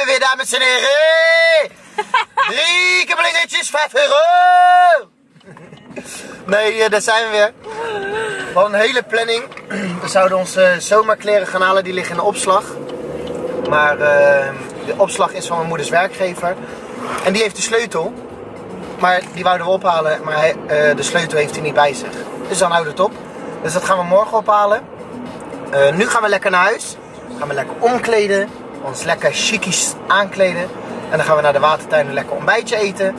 We weer, dames en heren. Drie kibbelingetjes, 5 euro. Nee, eh, daar zijn we weer. We hadden een hele planning. We zouden onze zomerkleren gaan halen, die liggen in de opslag. Maar eh, de opslag is van mijn moeders werkgever. En die heeft de sleutel. Maar die wouden we ophalen, maar hij, eh, de sleutel heeft hij niet bij zich. Dus dan houdt het op. Dus dat gaan we morgen ophalen. Nu gaan we lekker naar huis. Gaan we lekker omkleden. Ons lekker chickies aankleden. En dan gaan we naar de watertuin een lekker ontbijtje eten.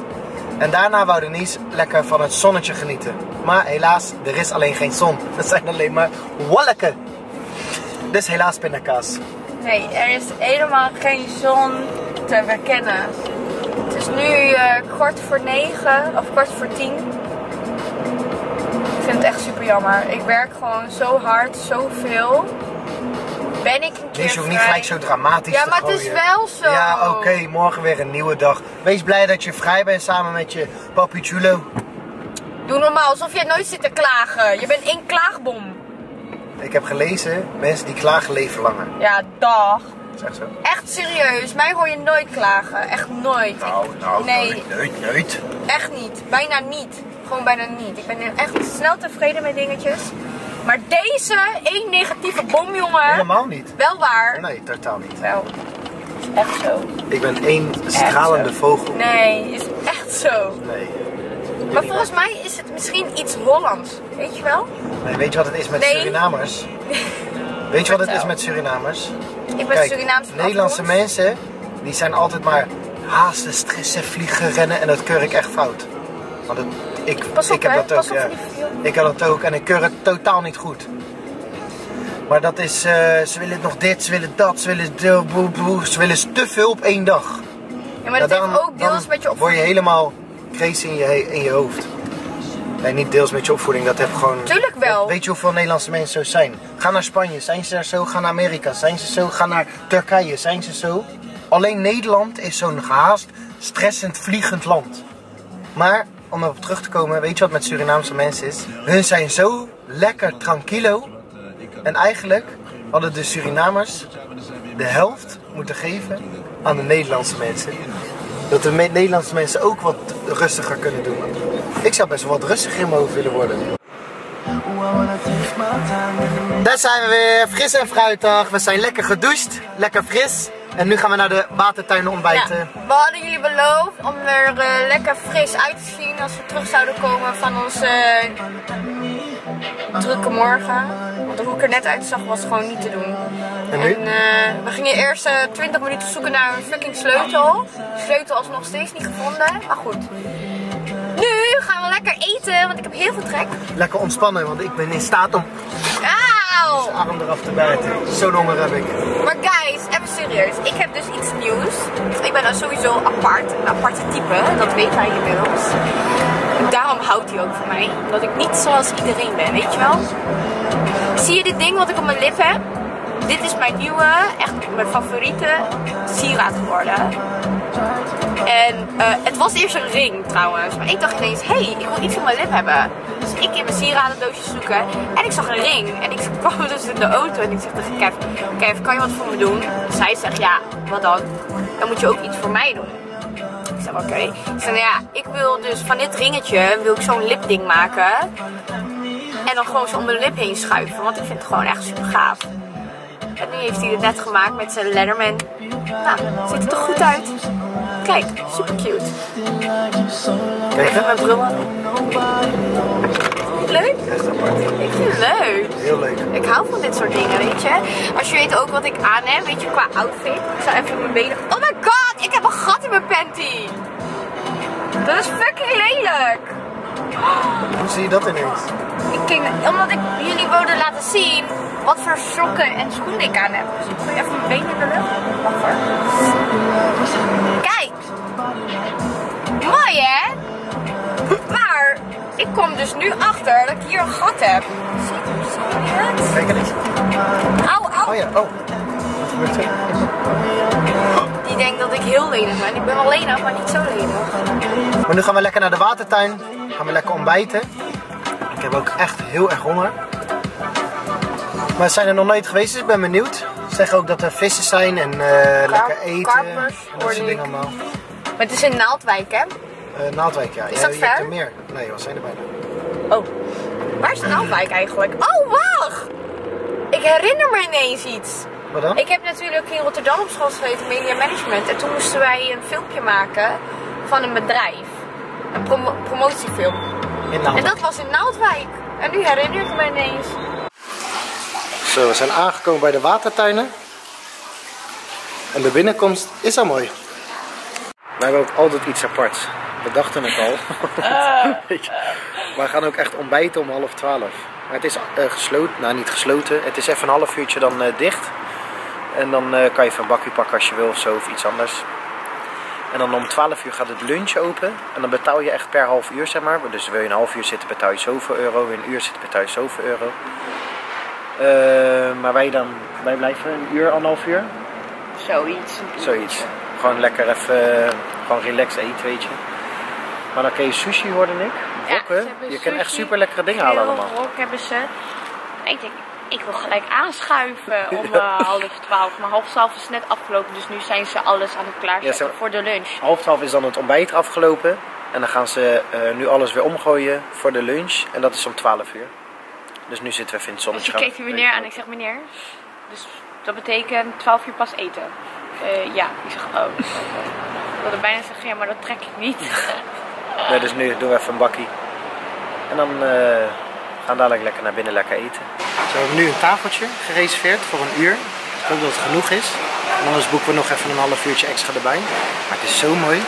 En daarna wou Denise lekker van het zonnetje genieten. Maar helaas, er is alleen geen zon. Het zijn alleen maar wolken. Dus helaas pindakaas. Nee, er is helemaal geen zon te bekennen. Het is nu eh, kwart voor negen of kwart voor tien. Ik vind het echt super jammer. Ik werk gewoon zo hard, zoveel. Ben ik een keer Wees ook niet vrij? gelijk zo dramatisch Ja, maar het is wel zo. Ja, oké, morgen weer een nieuwe dag. Wees blij dat je vrij bent samen met je papi chulo. Doe normaal, alsof jij nooit zit te klagen. Je bent één klaagbom. Ik heb gelezen, mensen die klagen leven langer. Ja, dag. Dat is echt zo. Echt serieus, mij hoor je nooit klagen. Echt nooit. Nou, nou, Nee. nooit, nooit, nooit. Echt niet. Bijna niet. Gewoon bijna niet. Ik ben echt snel tevreden met dingetjes. Maar deze één negatieve bom, jongen. Helemaal niet. Wel waar. Nee, totaal niet. Wel. Is echt zo. Ik ben één stralende vogel. Nee, is echt zo. Nee. Maar volgens mij is het misschien iets Hollands. Weet je wel? Nee, weet je wat het is met Nee. Surinamers? Weet je wat het is met Surinamers? Ik ben Kijk, Surinaams van Nederlandse afkomst. mensen, die zijn altijd maar haasten, stressen, vliegen, rennen en dat keur ik echt fout. Want het, ik, Pas op, ik heb hè. dat ook, Pas op ja. Ik heb dat ook en ik keur het totaal niet goed. Maar dat is, eh, ze willen nog dit, ze willen dat, ze willen, de- boe, boe, ze willen te veel op één dag. Ja, maar dat Ja, heeft ook deels met je word je opvoeding. helemaal crazy in je, in je hoofd. Nee, niet deels met je opvoeding, dat heb gewoon... Tuurlijk wel. Weet je hoeveel Nederlandse mensen zo zijn? Ga naar Spanje, zijn ze daar zo? Ga naar Amerika, zijn ze zo? Ga naar Turkije, zijn ze zo? Alleen Nederland is zo'n gehaast, stressend, vliegend land. Maar, om erop terug te komen, weet je wat met Surinaamse mensen is? Hun zijn zo lekker tranquilo. En eigenlijk hadden de Surinamers de helft moeten geven aan de Nederlandse mensen. Dat de Nederlandse mensen ook wat rustiger kunnen doen. Ik zou best wel wat rustiger in mijn hoofd willen worden. Daar zijn we weer, fris en fruitig. We zijn lekker gedoucht, lekker fris. En nu gaan we naar de watertuin ontbijten. we hadden jullie beloofd om er eh, lekker fris uit te zien als we terug zouden komen van onze eh, drukke morgen. Want hoe ik er net uitzag was gewoon niet te doen. En nu? eh, we gingen eerst eh 20 minuten zoeken naar een fucking sleutel. De sleutel is nog steeds niet gevonden, maar goed. Nu gaan we lekker eten, want ik heb heel veel trek. Lekker ontspannen, want ik ben in staat om Auw! de arm eraf te bijten. Zo'n honger heb ik. Maar guys, even serieus. Ik heb dus iets nieuws. Ik ben dan sowieso apart. Een aparte type. Dat weet hij inmiddels. Daarom houdt hij ook van mij. Omdat ik niet zoals iedereen ben, weet je wel? Zie je dit ding wat ik op mijn lip heb? Dit is mijn nieuwe, echt mijn favoriete sieraad geworden. En eh, het was eerst een ring trouwens. Maar ik dacht ineens, hé, hey, ik wil iets op mijn lip hebben. Dus ik in mijn sieradendoosje zoeken. En ik zag een ring. En ik kwam dus in de auto en ik zeg tegen Kev, Kev, kan je wat voor me doen? Zij zegt, ja, wat dan? Dan moet je ook iets voor mij doen. Ik zeg, oké. Ik zeg, nou ja, ik wil dus van dit ringetje, wil ik zo'n lipding maken. En dan gewoon zo om mijn lip heen schuiven. Want ik vind het gewoon echt super gaaf. En nu heeft hij het net gemaakt met zijn Letterman. Nou, ziet er toch goed uit? Kijk, super cute. Kijk, Even mijn bril aan. Leuk? Ik vind het leuk. Heel leuk. Ik hou van dit soort dingen, weet je. Als je weet ook wat ik aan heb, weet je, qua outfit. Ik zal even mijn benen... Oh my god, ik heb een gat in mijn panty. Dat is fucking lelijk. Hoe zie je dat ineens? Ik ging, omdat ik jullie wilde laten zien wat voor sokken en schoenen ik aan heb. Dus ik gooi even mijn benen in de lucht. Wacht hoor. Kijk. Mooi hè? Maar ik kom dus nu achter dat ik hier een gat heb. Zie je, zie je het? Kijk eens. Au, au. Oh ja, oh. Die denkt dat ik heel lenig ben. Ik ben wel lenig, maar niet zo lenig. Maar nu gaan we lekker naar de watertuin. Gaan we lekker ontbijten. Ik heb ook echt heel erg honger. Maar we zijn er nog nooit geweest, dus ik ben benieuwd. Ze zeggen ook dat er vissen zijn en eh, lekker eten. karpers, en dat hoorde soort dingen ik. allemaal. Maar het is in Naaldwijk, hè? Eh, Naaldwijk, ja. Is Ja, dat ver? er meer. Nee, we zijn er bijna. Oh. Waar is Naaldwijk eigenlijk? Oh, wacht! Ik herinner me ineens iets. Wat dan? Ik heb natuurlijk in Rotterdam op school gezeten, media management. En toen moesten wij een filmpje maken van een bedrijf. Een promo- promotiefilm. In En Naaldwijk. dat was in Naaldwijk. En nu herinner ik me ineens. Zo, we zijn aangekomen bij de watertuinen. En de binnenkomst is al mooi. We hebben ook altijd iets aparts. We dachten het al. Maar we gaan ook echt ontbijten om half twaalf. Maar het is eh, gesloten, nou niet gesloten. Het is even een half uurtje dan eh, dicht. En dan eh, kan je even een bakje pakken als je wil of zo of iets anders. En dan om 12 uur gaat het lunch open. En dan betaal je echt per half uur, zeg maar. Dus wil je een half uur zitten, betaal je zoveel euro. Wil je een uur zitten, betaal je zoveel euro. Eh, maar wij dan, wij blijven een uur, anderhalf uur. Zoiets. Zoiets. Gewoon lekker even, gewoon relaxed eten, weet je. Maar dan kun je sushi, hoorde ik. Ja, Rokken. hebben je kan echt super lekkere dingen halen allemaal. Rok hebben ze. Ik denk, ik wil gelijk aanschuiven om eh, half twaalf. Maar half twaalf is net afgelopen, dus nu zijn ze alles aan het klaarzetten Ja, ze- voor de lunch. Half twaalf is dan het ontbijt afgelopen. En dan gaan ze eh, nu alles weer omgooien voor de lunch. En dat is om 12 uur. Dus nu zitten we even in het Dus zonnetje. ik keek die meneer aan en ik zeg, meneer, dus dat betekent 12 uur pas eten. Eh, ja, ik zeg, oh. Ik wilde bijna zeggen, ja, maar dat trek ik niet. Nee, dus nu doen we even een bakkie. En dan eh, gaan we dadelijk lekker naar binnen lekker eten. Zo, we hebben nu een tafeltje gereserveerd voor een uur. Ik hoop dat het genoeg is. En anders boeken we nog even een half uurtje extra erbij. Maar het is zo mooi.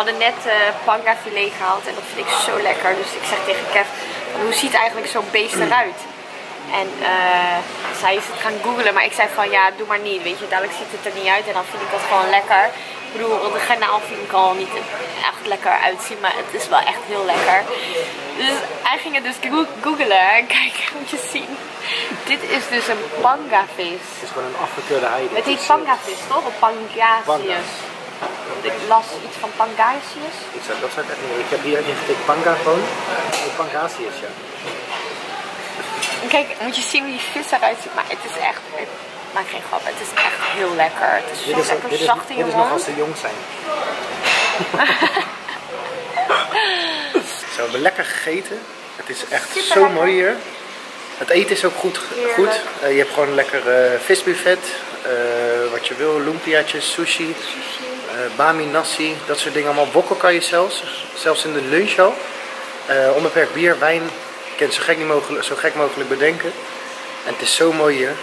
Hadden net eh panga filet gehaald en dat vind ik zo lekker. Dus ik zeg tegen Kev, hoe ziet eigenlijk zo'n beest eruit? En eh, zij is het gaan googlen, maar ik zei van ja, doe maar niet. Weet je, dadelijk ziet het er niet uit en dan vind ik dat gewoon lekker. Ik bedoel, de garnaal vind ik al niet echt lekker uitzien, maar het is wel echt heel lekker. Dus hij ging het dus go- googlen en kijken, moet je zien. Dit is dus een pangavis. Het is gewoon een afgekeurde heide. Het heet pangavis toch? Of pangasius? Ik las iets van pangasius. Ik zou, dat zou ik echt niet Ik heb hier ingetikt panga gewoon. Oh, pangasius, ja. Kijk, moet je zien hoe die vis eruit ziet. Maar het is echt, ik maak geen grap, het is echt heel lekker. Het is zo Dit is, lekker dit is, zacht in je dit is nog als ze jong zijn. Zo, we hebben lekker gegeten. Het is echt Super zo lekker. mooi hier. Het eten is ook goed. goed. Eh, je hebt gewoon een lekker eh, visbuffet. eh, wat je wil, lumpiaatjes, sushi, bami, nasi, dat soort dingen allemaal. Bokken kan je zelfs. Zelfs in de lunch al. Eh, onbeperkt bier, wijn. Je kunt het zo gek, niet mogelijk, zo gek mogelijk bedenken. En het is zo mooi hier.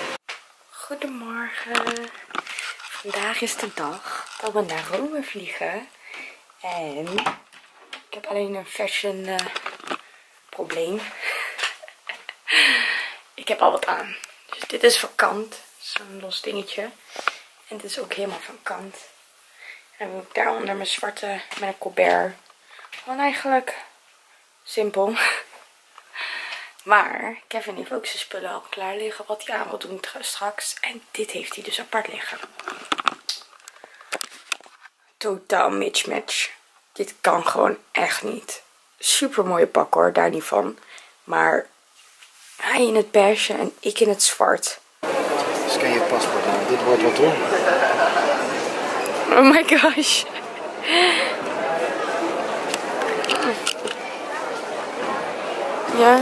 Goedemorgen. Vandaag is de dag dat we naar Rome vliegen. En ik heb alleen een fashion eh, probleem. ik heb al wat aan. Dus dit is van kant. Zo'n los dingetje. En dit is ook helemaal van kant. En dan daaronder mijn zwarte met een colbert. Gewoon eigenlijk simpel. Maar Kevin heeft ook zijn spullen al klaar liggen wat hij aan wil doen tra- straks. En dit heeft hij dus apart liggen. totaal mismatch. Dit kan gewoon echt niet. Super mooie pak hoor, daar niet van. Maar hij in het beige en ik in het zwart. Scan je paspoort aan. Dit wordt wat hoor. Oh my gosh. Ja.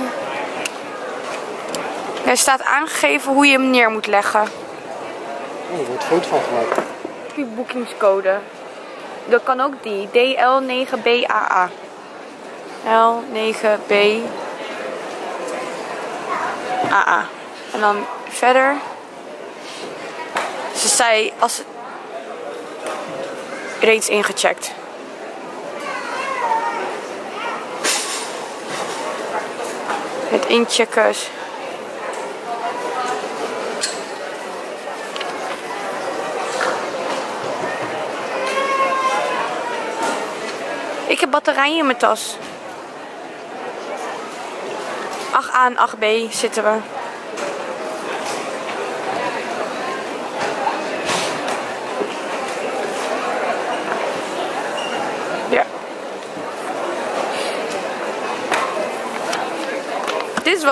Er staat aangegeven hoe je hem neer moet leggen. Oh, er wordt foto van gemaakt. Die boekingscode. Dat kan ook die. DL9BAA. L9B AA. En dan verder. Ze zei als reeds ingecheckt. Het inchecken. Ik heb batterijen in mijn tas. 8A en 8B zitten we.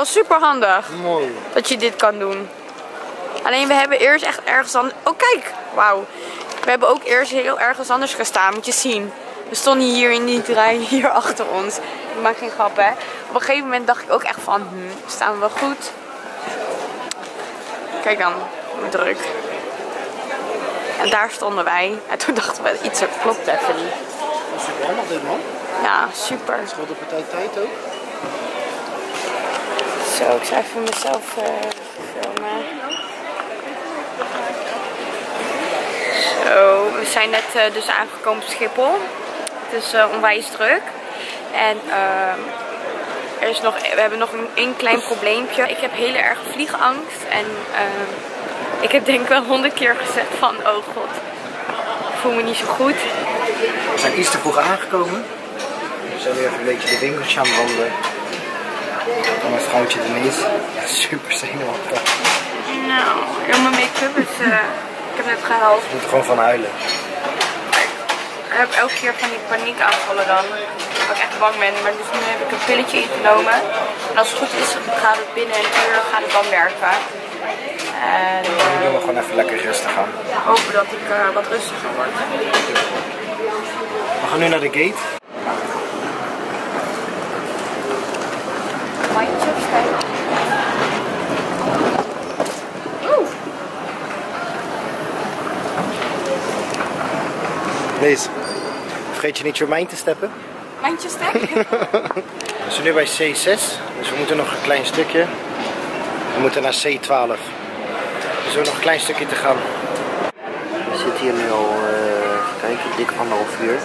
Wel super handig Mooi. dat je dit kan doen. Alleen we hebben eerst echt ergens anders. Oh kijk, wauw. We hebben ook eerst heel ergens anders gestaan. Moet je zien. We stonden hier in die rij hier achter ons. Ik maak geen grap hè. Op een gegeven moment dacht ik ook echt van, hm, staan we wel goed? Kijk dan, hoe druk. En daar stonden wij. En toen dachten we, iets klopt even niet. Super handig dit man. Ja, super. Scheelt de partij tijd ook. Zo, ik zal even mezelf eh, filmen. Zo, we zijn net eh, dus aangekomen op Schiphol. Het is eh, onwijs druk. En ehm, er is nog, we hebben nog een, klein probleempje. Ik heb hele erg vliegangst. En ehm, ik heb denk ik wel honderd keer gezegd van, oh god, ik voel me niet zo goed. We zijn iets te vroeg aangekomen. We zijn weer even een beetje de winkeltje aan het wandelen. En mijn vrouwtje Denise. Ja, super zenuwachtig. Nou, heel mijn make-up is, eh, ik heb net gehaald. Ik moet er gewoon van huilen. Ik heb elke keer van die paniekaanvallen dan. Dat ik echt bang ben. Maar dus nu heb ik een pilletje ingenomen. En als het goed is, gaat het binnen een uur gaat het dan werken. En Nu eh, doen we gewoon even lekker rustig aan. hopen dat ik eh, wat rustiger word. We gaan nu naar de gate. Deze. Vergeet je niet je mijn te steppen. mindjes stek. We zijn nu bij C6, dus we moeten nog een klein stukje. We moeten naar C12. Dus we hebben nog een klein stukje te gaan. We zitten hier nu al, eh even kijken, dik anderhalf uur.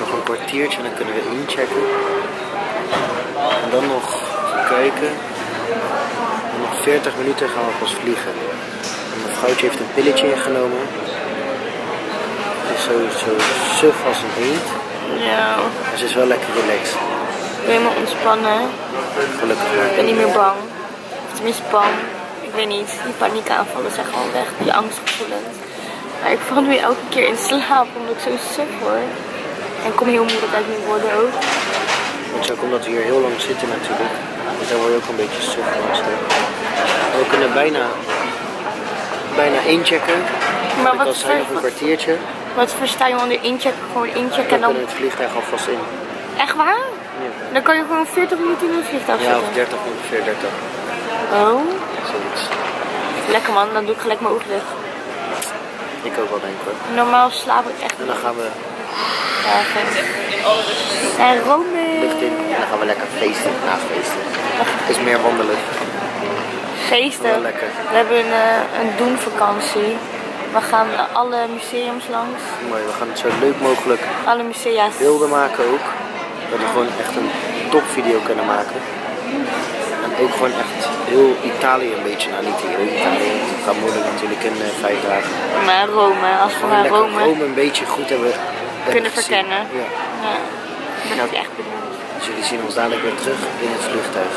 Nog een kwartiertje en dan kunnen we inchecken. En dan nog, even kijken. En nog 40 minuten gaan we pas vliegen. En mijn vrouwtje heeft een pilletje ingenomen. Zo, zo suf als een eend. Ja, Maar ze is wel lekker relaxed. ik ben helemaal ontspannen. Gelukkig maar. Ik ben niet meer bang. Tenminste bang. Ik weet niet. Die paniekaanvallen zijn gewoon weg. Die angstgevoelens. Maar ik val nu elke keer in slaap omdat ik zo suf word. En ik kom heel moeilijk uit mijn woorden ook. Het is ook omdat we hier heel lang zitten natuurlijk. Dus daar word je ook een beetje suf van. We kunnen bijna, bijna inchecken. Maar wat, al zei nog een kwartiertje. Wat versta je onder inchecken? Gewoon inchecken en Dan we het vliegtuig alvast in. Echt waar? Ja. Dan kan je gewoon 40 minuten in het vliegtuig Ja, of zitten. 30 ongeveer 30. Oh, Zoiets. lekker man. Dan doe ik gelijk mijn ogen dicht. Ik ook wel denk ik hoor. Normaal slaap ik echt En dan gaan we dagen. En Rome. lucht in en dan gaan we lekker feesten. Na feesten. Het is meer wandelen. Feesten. Lekker. We hebben een, eh, een doenvakantie. We gaan alle museums langs. Mooi, we gaan het zo leuk mogelijk Alle musea's. beelden maken ook. Dat we gewoon echt een topvideo kunnen maken. En ook gewoon echt heel Italië een beetje, nou niet heel Italië, het gaat moeilijk natuurlijk in eh, vijf dagen. Maar Rome, als we naar Rome, Rome een beetje goed hebben, kunnen verkennen. Ja. Ja. Ik ben ook echt benieuwd. Dus jullie zien ons dadelijk weer terug in het vliegtuig.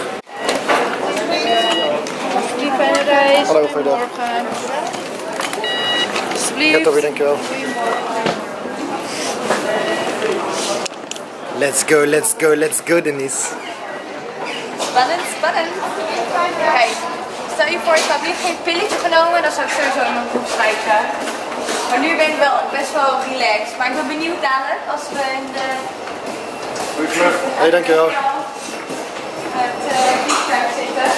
Hallo, goeiedag. Ja, Alsjeblieft. dankjewel. Let's go, let's go, let's go Denise. Spannend, spannend. Kijk, stel je voor, ik had nu geen pilletje genomen, dan zou ik sowieso in mijn broek strijken. Maar nu ben ik wel best wel relaxed. Maar ik ben benieuwd dadelijk als we in de Hé, dankjewel. het uh, vliegtuig zitten.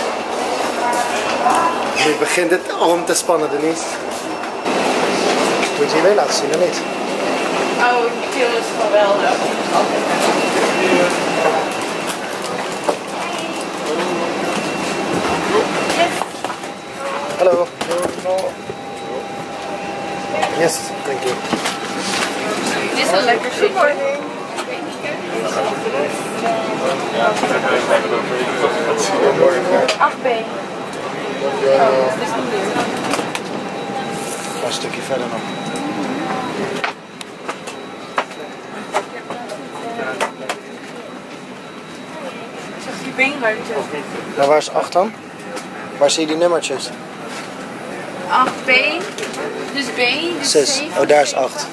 Nu begint het om te spannen Denise. Moet je weer laten zien of niet? Oh, die film is geweldig. Hallo. Yes, thank you. Dit is een lekker zitje. Acht B. Een stukje verder nog. Zeg die beenruimte. Nou, waar is 8 dan? Waar zie je die nummertjes? 8B. Dus B. Dus 6. zeven. Oh, daar is 8.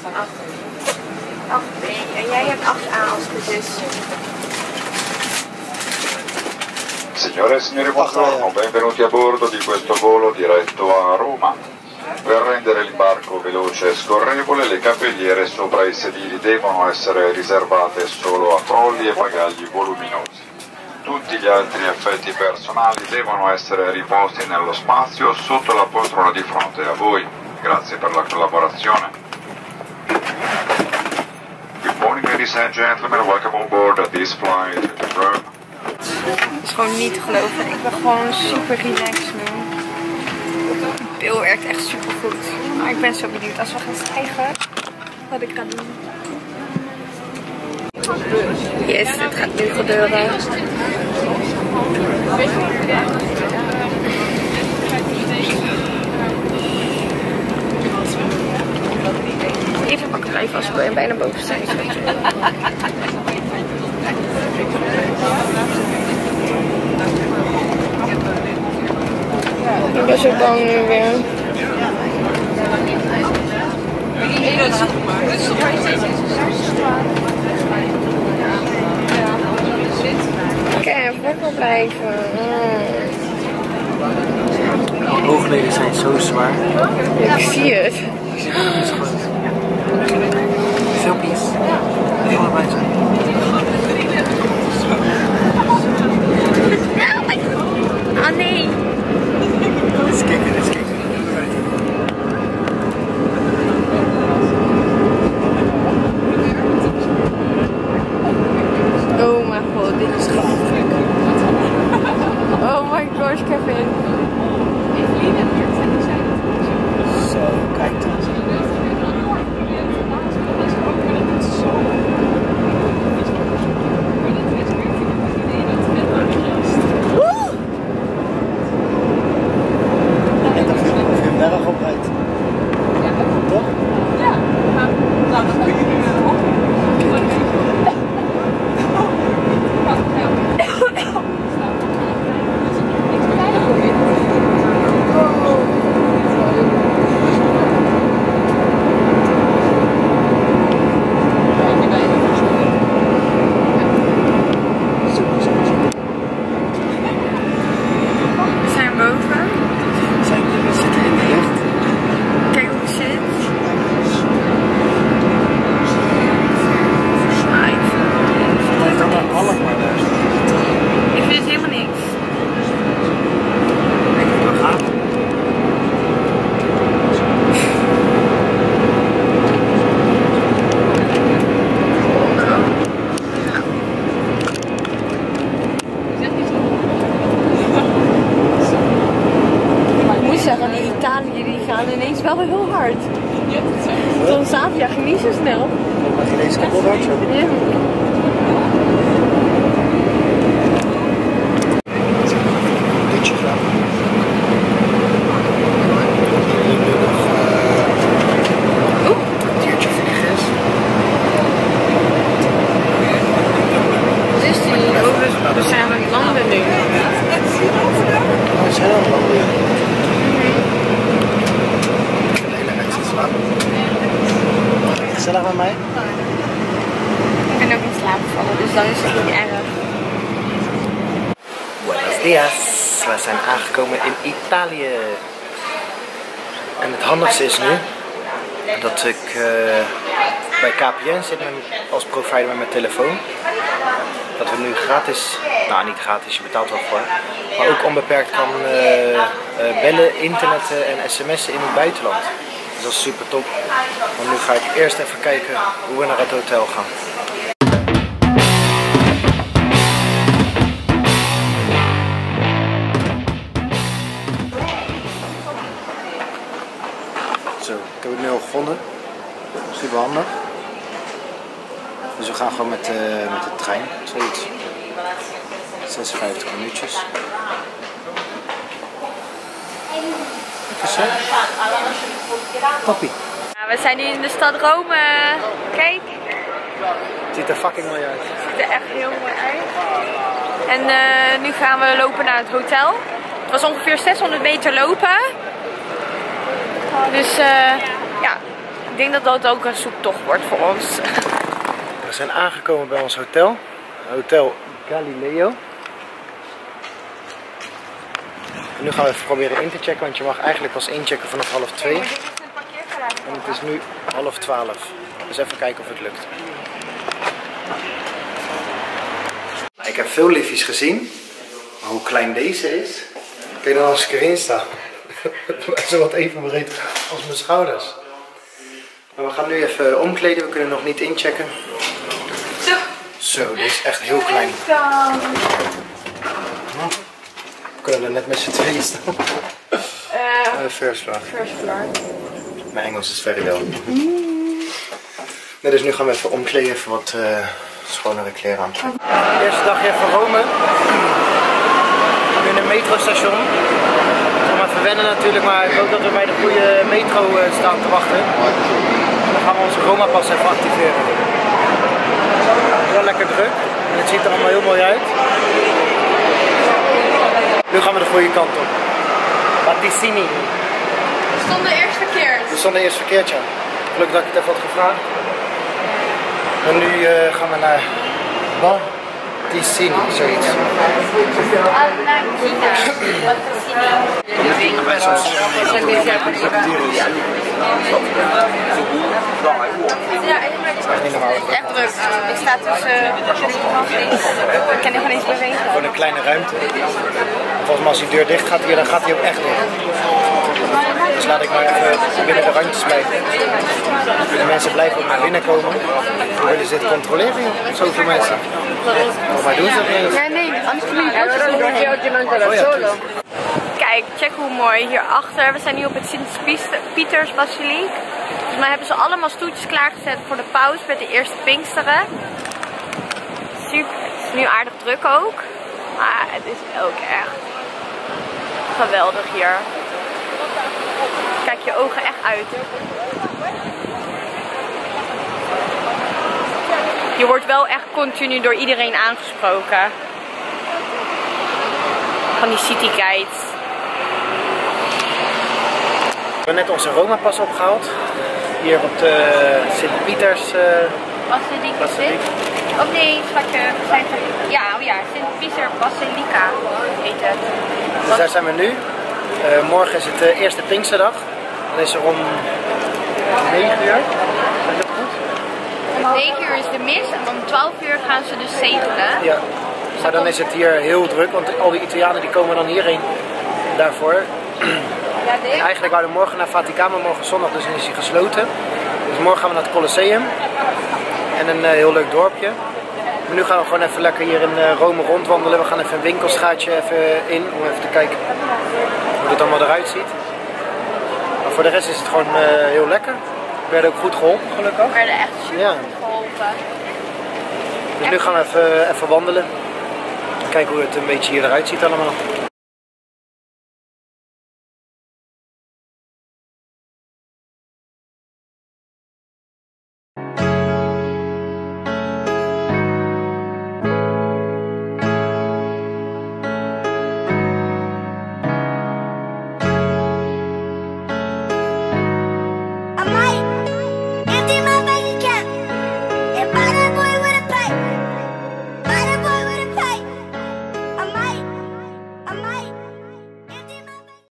8B. En jij hebt 8A als het is. Signore e signori, buongiorno, benvenuti a bordo di questo volo diretto a Roma. Per rendere l'imbarco veloce e scorrevole, le cappelliere sopra i sedili devono essere riservate solo a crolli e bagagli voluminosi. Tutti gli altri effetti personali devono essere riposti nello spazio sotto la poltrona di fronte a voi. Grazie per la collaborazione. Good morning, ladies and gentlemen. Welcome on board this flight to Rome. Het is gewoon niet geloven. Ik ben gewoon super relaxed pil werkt echt super goed. Maar ik ben zo benieuwd als we gaan stijgen. Wat ik ga doen. Yes, het gaat nu gebeuren. Even pakken blijven als we bijna boven zijn. Ik bang nu weer. Kijk, lekker blijven. Mm. Oogleden zijn zo zwaar. Ik zie het. Filmpjes. Heel erbij zijn. Oh nee. Eens kijken, eens Handigste is nu dat ik eh, bij KPN zit als provider met mijn telefoon. Dat we nu gratis, nou niet gratis, je betaalt wel voor, maar ook onbeperkt kan eh, eh, bellen, internetten en sms'en in het buitenland. Dus dat is super top. Want nu ga ik eerst even kijken hoe we naar het hotel gaan. Gevonden. Super handig. Dus we gaan gewoon met, eh, met de trein, zoiets. 56 minuutjes. Lekker. Toppie. Ja, we zijn nu in de stad Rome. Kijk, Het ziet er fucking mooi uit. het ziet er echt heel mooi uit. En eh, nu gaan we lopen naar het hotel. Het was ongeveer 600 meter lopen. Dus eh, denk dat dat ook een zoektocht wordt voor ons. We zijn aangekomen bij ons hotel. Hotel Galileo. En nu gaan we even proberen in te checken, want je mag eigenlijk pas inchecken vanaf half twee. En het is nu half twaalf. Dus even kijken of het lukt. Ik heb veel liefjes gezien. Maar hoe klein deze is. Kun je dan als ik erin sta? Zo wat even breed als mijn schouders. Maar we gaan nu even omkleden. We kunnen nog niet inchecken. Zo. Zo, dit is echt heel klein. We kunnen er net met z'n tweeën staan. Eh, Uh, first floor. first floor. Mijn Engels is very well. Nee, dus nu gaan we even omkleden, even wat eh, schonere kleren aan. Eerste dagje van Rome. Nu in een metrostation. Even wennen natuurlijk, maar ik hoop dat we bij de goede metro eh, staan te wachten. En dan gaan we onze Roma-pas even activeren. Het is wel lekker druk en het ziet er allemaal heel mooi uit. Nu gaan we de goede kant op. Battistini. We stonden eerst verkeerd. We stonden eerst verkeerd, ja. Gelukkig dat ik het even had gevraagd. En nu eh, gaan we naar Battistini, zoiets. Niet normaal. Echt. Ik sta tussen Ik kan niet bewegen. Gewoon een kleine ruimte. Volgens mij als die deur dicht gaat hier, dan gaat hij ook echt dicht. Dus laat ik maar even binnen de randjes blijven. De mensen blijven ook naar binnen komen. Dan willen ze dit controleren. Zoveel mensen. Doen ze dat. Ja, nee, anders je Oh. Kijk, check hoe mooi hierachter. We zijn nu op het Sint-Pieters Basiliek. Volgens mij hebben ze allemaal stoeltjes klaargezet voor de paus met de eerste Pinksteren. Super. Het is nu aardig druk ook. Maar het is ook echt geweldig hier. Kijk je ogen echt uit. Je wordt wel echt continu door iedereen aangesproken. Van die city guides. We hebben net onze Roma-pas opgehaald. Hier op de Sint-Pieters. eh, Basiliek is? Oh nee, schatje. we zijn ver- Ja, oh ja, Sint-Pieter Basilica heet het. Dus daar zijn we nu. Eh, morgen is het de eerste Pinksterdag. Dan is er om 9 uur. Ik dat goed? Om 9 uur is de mis en om 12 uur gaan ze dus zegenen. Ja. Maar dan is het hier heel druk, want al die Italianen die komen dan hierheen daarvoor. Eigenlijk wouden we morgen naar Vaticaan, maar morgen zondag dus is hij gesloten. Dus morgen gaan we naar het Colosseum. En een eh, heel leuk dorpje. Maar nu gaan we gewoon even lekker hier in eh, Rome rondwandelen. We gaan even een winkelstraatje even in om even te kijken hoe het allemaal eruit ziet. Maar voor de rest is het gewoon eh, heel lekker. We werden ook goed geholpen gelukkig. We werden echt super Ja. goed geholpen. Dus nu gaan we even, even wandelen. Kijken hoe het een beetje hier eruit ziet allemaal.